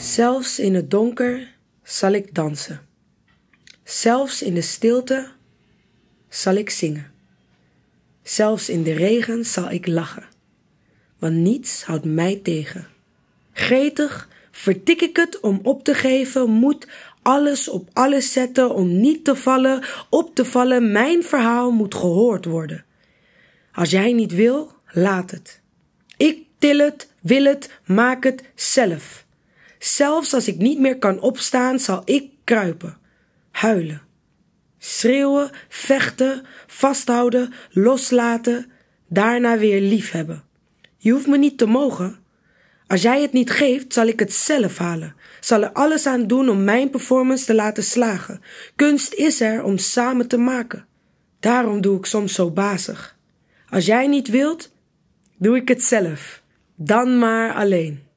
Zelfs in het donker zal ik dansen. Zelfs in de stilte zal ik zingen. Zelfs in de regen zal ik lachen. Want niets houdt mij tegen. Gretig vertik ik het om op te geven, moet alles op alles zetten om niet te vallen, op te vallen. Mijn verhaal moet gehoord worden. Als jij niet wil, laat het. Ik til het, wil het, maak het zelf. Zelfs als ik niet meer kan opstaan, zal ik kruipen, huilen, schreeuwen, vechten, vasthouden, loslaten, daarna weer liefhebben. Je hoeft me niet te mogen. Als jij het niet geeft, zal ik het zelf halen. Zal er alles aan doen om mijn performance te laten slagen. Kunst is er om samen te maken. Daarom doe ik soms zo bazig. Als jij niet wilt, doe ik het zelf. Dan maar alleen.